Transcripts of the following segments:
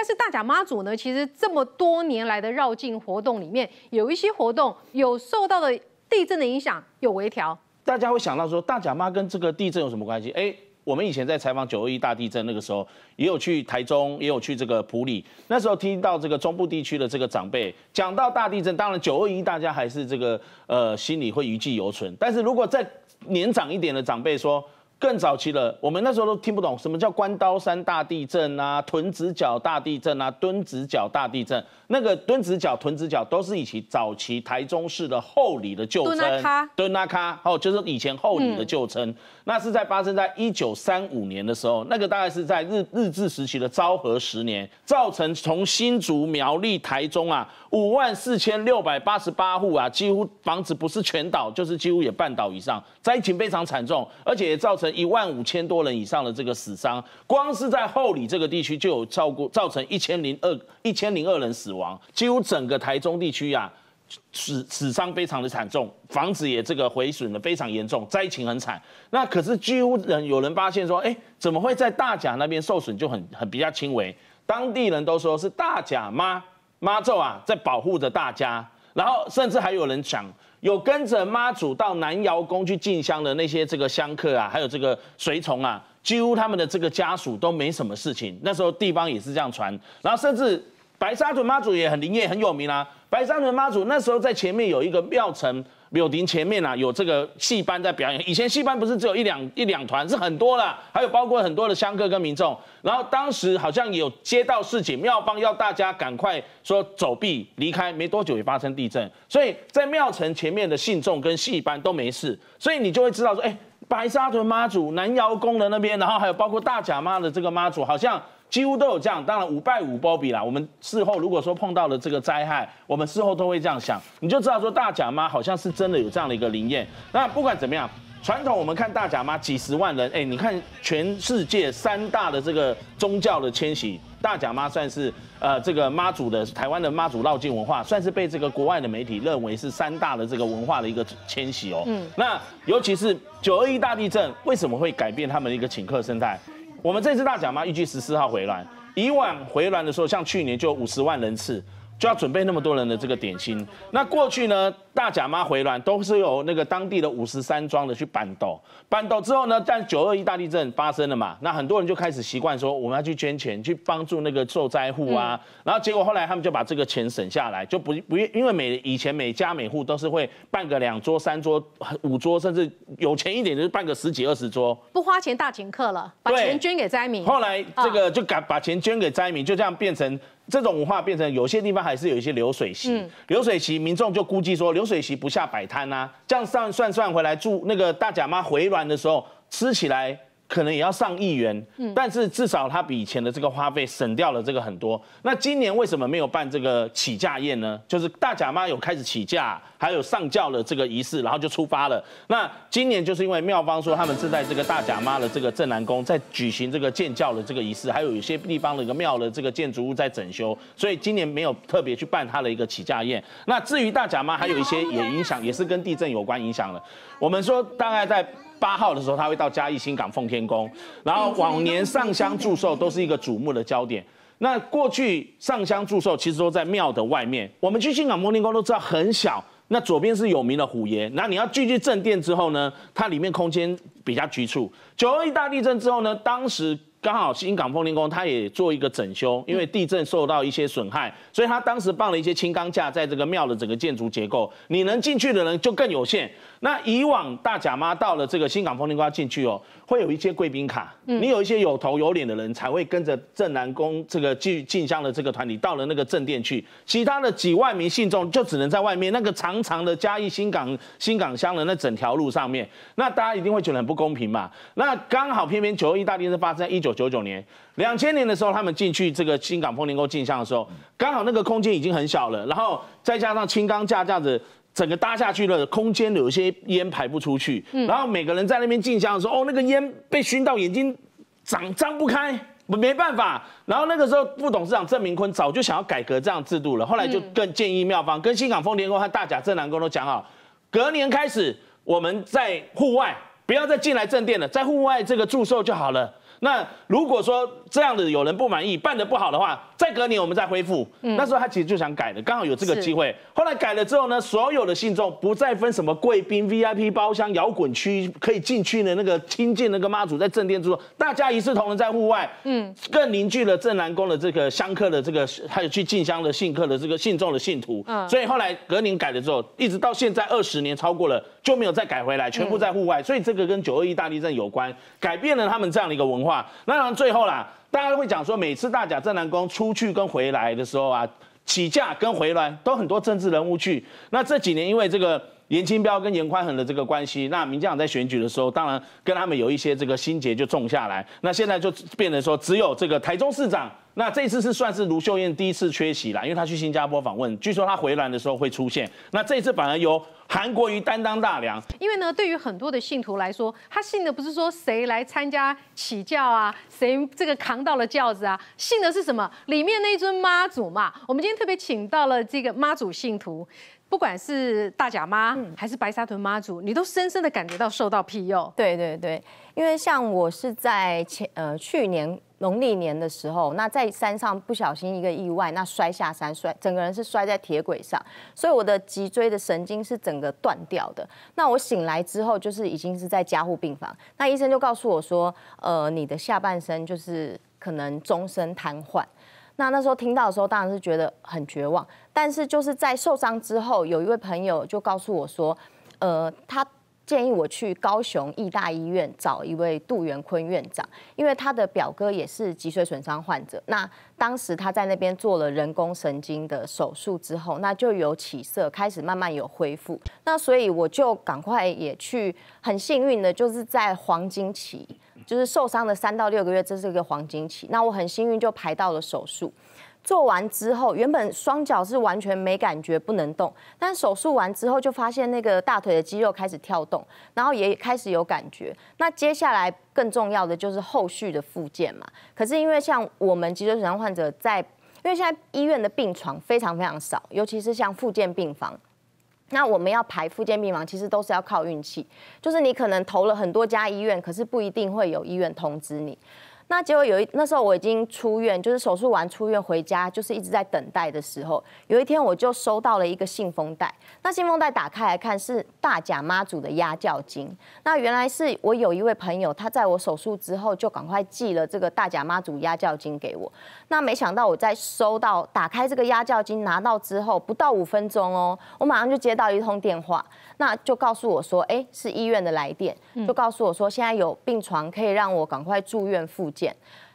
但是大甲妈祖呢，其实这么多年来的绕境活动里面，有一些活动有受到的地震的影响，有微调。大家会想到说，大甲妈跟这个地震有什么关系？哎，我们以前在采访九二一大地震那个时候，也有去台中，也有去这个埔里，那时候听到这个中部地区的这个长辈讲到大地震，当然九二一大家还是这个呃心里会余悸犹存，但是如果再年长一点的长辈说。更早期了，我们那时候都听不懂什么叫关刀山大地震啊，屯子角大地震啊，墩子角大地震。那个墩子角、屯子角都是以前早期台中市的后里的旧称。墩那卡。墩那卡，哦，就是以前后里的旧称。那是在发生在一九三五年的时候，那个大概是在日日治时期的昭和十年，造成从新竹、苗栗、台中啊五万四千六百八十八户啊，几乎房子不是全倒，就是几乎也半倒以上，灾情非常惨重，而且也造成。一万五千多人以上的这个死伤，光是在后里这个地区就有照顾造成一千零二一千零二人死亡，几乎整个台中地区呀死死伤非常的惨重，房子也这个毁损的非常严重，灾情很惨。那可是几乎人有人发现说，哎，怎么会在大甲那边受损就很很比较轻微？当地人都说是大甲妈妈咒啊在保护着大家，然后甚至还有人讲。有跟着妈祖到南窑宫去进香的那些这个香客啊，还有这个随从啊，几乎他们的这个家属都没什么事情。那时候地方也是这样传，然后甚至白沙屯妈祖也很灵验很有名啊。白沙屯妈祖那时候在前面有一个庙城。柳亭前面啊，有这个戏班在表演。以前戏班不是只有一两一两团，是很多啦，还有包括很多的香客跟民众。然后当时好像有接到事情，庙方要大家赶快说走避离开，没多久也发生地震。所以在庙城前面的信众跟戏班都没事，所以你就会知道说，哎，白沙屯妈祖、南瑶宫的那边，然后还有包括大甲妈的这个妈祖，好像。几乎都有这样，当然五败五波比啦。我们事后如果说碰到了这个灾害，我们事后都会这样想，你就知道说大甲妈好像是真的有这样的一个灵验。那不管怎么样，传统我们看大甲妈几十万人，哎，你看全世界三大的这个宗教的迁徙，大甲妈算是呃这个妈祖的台湾的妈祖绕境文化，算是被这个国外的媒体认为是三大的这个文化的一个迁徙哦。嗯。那尤其是九二一大地震，为什么会改变他们的一个请客生态？我们这次大奖嘛，预计十四号回銮。以往回銮的时候，像去年就五十万人次。就要准备那么多人的这个点心。那过去呢，大甲妈回銮都是由那个当地的五十三庄的去搬斗，搬斗之后呢，但九二一大地震发生了嘛，那很多人就开始习惯说我们要去捐钱去帮助那个受灾户啊。然后结果后来他们就把这个钱省下来，就不不因为每以前每家每户都是会办个两桌、三桌、五桌，甚至有钱一点就是办个十几二十桌，不花钱大请客了，把钱捐给灾民。后来这个就敢把钱捐给灾民，就这样变成。这种文化变成有些地方还是有一些流水席，流水席民众就估计说流水席不下摆摊呐，这样算算算回来住那个大甲妈回銮的时候吃起来。可能也要上亿元，嗯但是至少他比以前的这个花费省掉了这个很多。那今年为什么没有办这个起驾宴呢？就是大甲妈有开始起驾，还有上轿的这个仪式，然后就出发了。那今年就是因为妙方说他们是在这个大甲妈的这个镇南宫在举行这个建教的这个仪式，还有有些地方的一个庙的这个建筑物在整修，所以今年没有特别去办他的一个起驾宴。那至于大甲妈，还有一些也影响，也是跟地震有关影响的。我们说大概在。八号的时候，他会到嘉义新港奉天宫，然后往年上香祝寿都是一个瞩目的焦点。那过去上香祝寿其实都在庙的外面，我们去新港奉天宫都知道很小。那左边是有名的虎爷，那你要进去正殿之后呢，它里面空间比较局促。九二一大地震之后呢，当时。刚好新港奉天宫，它也做一个整修，因为地震受到一些损害，所以他当时放了一些轻钢架在这个庙的整个建筑结构，你能进去的人就更有限。那以往大甲妈到了这个新港奉天宫要进去哦，会有一些贵宾卡，你有一些有头有脸的人才会跟着正南宫这个进进香的这个团体到了那个正殿去，其他的几万名信众就只能在外面那个长长的嘉义新港新港乡的那整条路上面，那大家一定会觉得很不公平嘛。那刚好偏偏九二一大地震发生在一九。九九年、两千年的时候，他们进去这个新港丰林沟进香的时候，刚好那个空间已经很小了，然后再加上轻钢架这样子，整个搭下去了，空间有一些烟排不出去，然后每个人在那边进香的时候，哦，那个烟被熏到眼睛张张不开，没办法。然后那个时候副董事长郑明坤早就想要改革这样制度了，后来就更建议妙方跟新港丰田宫和大甲镇南宫都讲好，隔年开始我们在户外不要再进来正殿了，在户外这个祝寿就好了。那如果说这样的有人不满意，办的不好的话，再隔年我们再恢复。那时候他其实就想改的，刚好有这个机会。后来改了之后呢，所有的信众不再分什么贵宾、VIP 包厢、摇滚区可以进去的那个亲近那个妈祖在正殿住，大家一视同仁在户外，嗯，更凝聚了正南宫的这个香客的这个，还有去进香的信客的这个信众的信徒。嗯，所以后来隔年改了之后，一直到现在二十年超过了，就没有再改回来，全部在户外。所以这个跟九二一大地震有关，改变了他们这样的一个文化。那当然最后啦。大家会讲说，每次大甲镇南宫出去跟回来的时候啊，起驾跟回来都很多政治人物去。那这几年因为这个严清标跟严宽恒的这个关系，那民进党在选举的时候，当然跟他们有一些这个心结就种下来。那现在就变成说，只有这个台中市长。那这次是算是卢秀燕第一次缺席啦，因为她去新加坡访问，据说她回来的时候会出现。那这次反而由韩国瑜担当大梁，因为呢，对于很多的信徒来说，他信的不是说谁来参加起教啊，谁这个扛到了轿子啊，信的是什么？里面那一尊妈祖嘛。我们今天特别请到了这个妈祖信徒，不管是大甲妈还是白沙屯妈祖，你都深深的感觉到受到庇佑。对对对，因为像我是在前呃去年。农历年的时候，那在山上不小心一个意外，那摔下山，摔整个人是摔在铁轨上，所以我的脊椎的神经是整个断掉的。那我醒来之后，就是已经是在加护病房。那医生就告诉我说，呃，你的下半身就是可能终身瘫痪。那那时候听到的时候，当然是觉得很绝望。但是就是在受伤之后，有一位朋友就告诉我说，呃，他。建议我去高雄义大医院找一位杜元坤院长，因为他的表哥也是脊髓损伤患者。那当时他在那边做了人工神经的手术之后，那就有起色，开始慢慢有恢复。那所以我就赶快也去，很幸运的就是在黄金期，就是受伤的三到六个月，这是一个黄金期。那我很幸运就排到了手术。做完之后，原本双脚是完全没感觉，不能动。但手术完之后，就发现那个大腿的肌肉开始跳动，然后也开始有感觉。那接下来更重要的就是后续的复健嘛。可是因为像我们脊椎损伤患者在，因为现在医院的病床非常非常少，尤其是像复健病房，那我们要排复健病房，其实都是要靠运气。就是你可能投了很多家医院，可是不一定会有医院通知你。那结果有一那时候我已经出院，就是手术完出院回家，就是一直在等待的时候，有一天我就收到了一个信封袋。那信封袋打开来看是大甲妈祖的压轿金。那原来是我有一位朋友，他在我手术之后就赶快寄了这个大甲妈祖压轿金给我。那没想到我在收到打开这个压轿金拿到之后，不到五分钟哦，我马上就接到一通电话，那就告诉我说，哎，是医院的来电，就告诉我说现在有病床可以让我赶快住院复。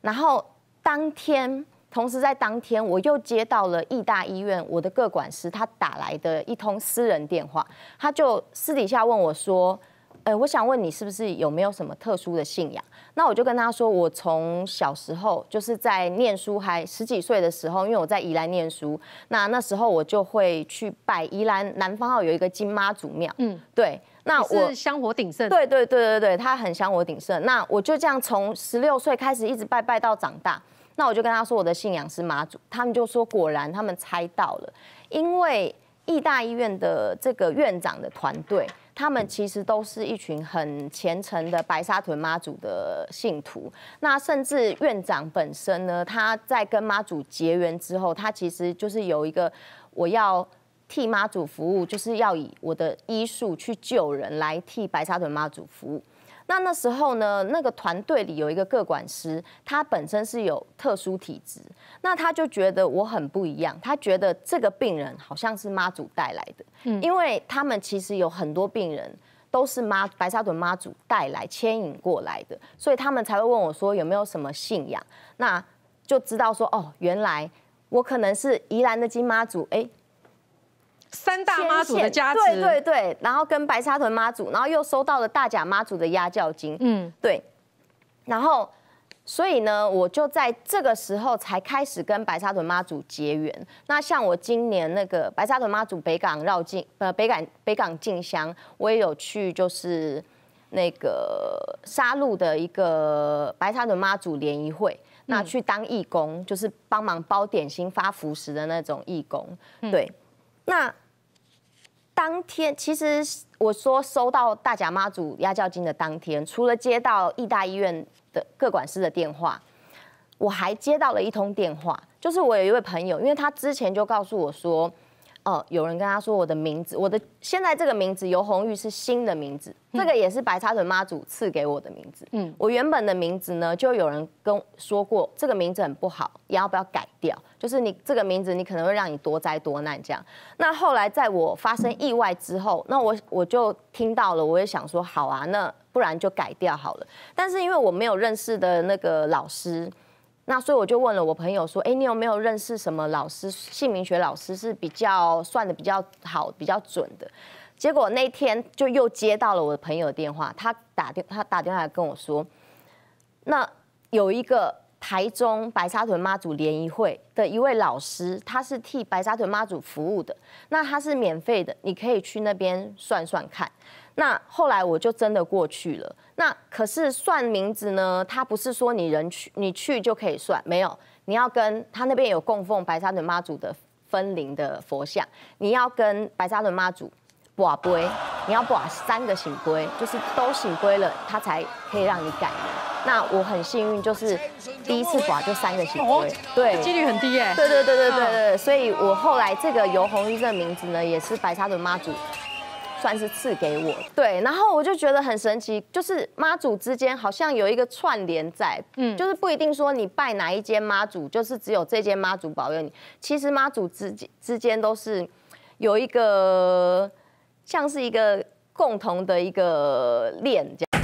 然后当天，同时在当天，我又接到了义大医院我的各管师他打来的一通私人电话，他就私底下问我说：“呃，我想问你是不是有没有什么特殊的信仰？”那我就跟他说：“我从小时候就是在念书还十几岁的时候，因为我在宜兰念书，那那时候我就会去拜宜兰南方澳有一个金妈祖庙，嗯，对。”那我是香火鼎盛，对对对对对，他很香火鼎盛。那我就这样从十六岁开始一直拜拜到长大。那我就跟他说我的信仰是妈祖，他们就说果然他们猜到了，因为义大医院的这个院长的团队，他们其实都是一群很虔诚的白沙屯妈祖的信徒。那甚至院长本身呢，他在跟妈祖结缘之后，他其实就是有一个我要。替妈祖服务，就是要以我的医术去救人，来替白沙屯妈祖服务。那那时候呢，那个团队里有一个各管师，他本身是有特殊体质，那他就觉得我很不一样，他觉得这个病人好像是妈祖带来的，嗯，因为他们其实有很多病人都是妈白沙屯妈祖带来牵引过来的，所以他们才会问我说有没有什么信仰，那就知道说哦，原来我可能是宜兰的金妈祖，哎。三大妈祖的加持，对对对，然后跟白沙屯妈祖，然后又收到了大甲妈祖的压轿金，嗯，对，然后所以呢，我就在这个时候才开始跟白沙屯妈祖结缘。那像我今年那个白沙屯妈祖北港绕境，呃，北港北港进香，我也有去，就是那个沙鹿的一个白沙屯妈祖联谊会，那去当义工，就是帮忙包点心、发福食的那种义工，对。那当天其实我说收到大甲妈祖压轿金的当天，除了接到义大医院的各管事的电话，我还接到了一通电话，就是我有一位朋友，因为他之前就告诉我说。哦，有人跟他说我的名字，我的现在这个名字尤红玉是新的名字，这个也是白沙屯妈祖赐给我的名字。嗯，我原本的名字呢，就有人跟说过这个名字很不好，要不要改掉？就是你这个名字，你可能会让你多灾多难这样。那后来在我发生意外之后，那我我就听到了，我也想说好啊，那不然就改掉好了。但是因为我没有认识的那个老师。那所以我就问了我朋友说，哎，你有没有认识什么老师，姓名学老师是比较算的比较好、比较准的？结果那天就又接到了我的朋友电话，他打电他打电话来跟我说，那有一个台中白沙屯妈祖联谊会的一位老师，他是替白沙屯妈祖服务的，那他是免费的，你可以去那边算算看。那后来我就真的过去了。那可是算名字呢？他不是说你人去你去就可以算，没有，你要跟他那边有供奉白沙屯妈祖的分灵的佛像，你要跟白沙屯妈祖把杯，你要把三个醒杯，就是都醒杯了，他才可以让你改名。那我很幸运，就是第一次把就三个醒杯，对，几率很低耶。对对对对对对，所以我后来这个游红玉这个名字呢，也是白沙屯妈祖。算是赐给我，对，然后我就觉得很神奇，就是妈祖之间好像有一个串联在，嗯，就是不一定说你拜哪一间妈祖，就是只有这间妈祖保佑你，其实妈祖之间之间都是有一个像是一个共同的一个链这样。